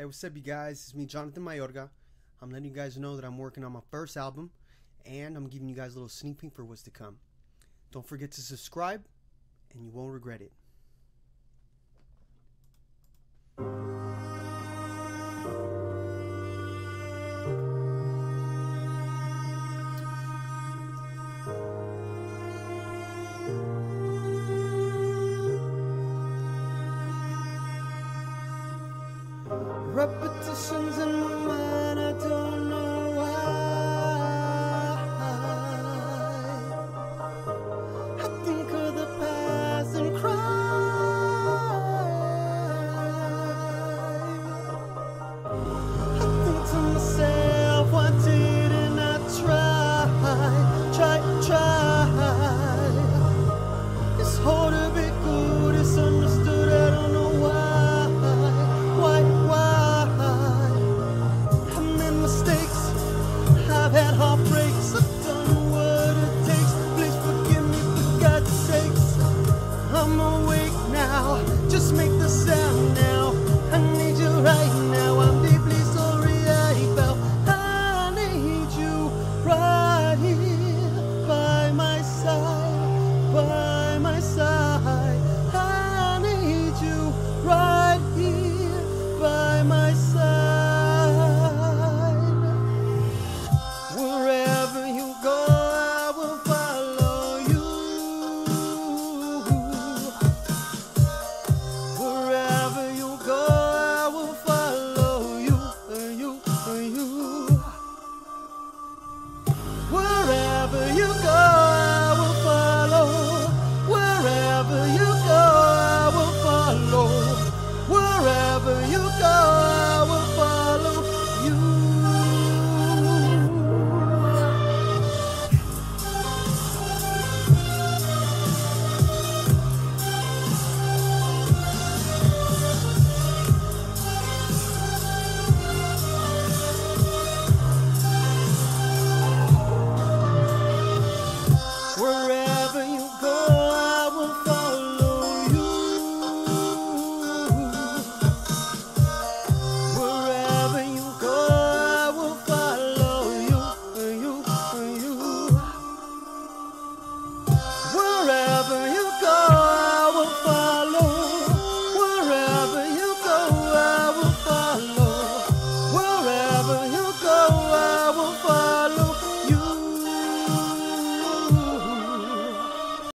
Hey, what's up, you guys? It's me, Jonathan Mayorga. I'm letting you guys know that I'm working on my first album, and I'm giving you guys a little sneak peek for what's to come. Don't forget to subscribe, and you won't regret it. Repetitions in now, just make the sound now. I need you right now, for you.